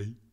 Hey.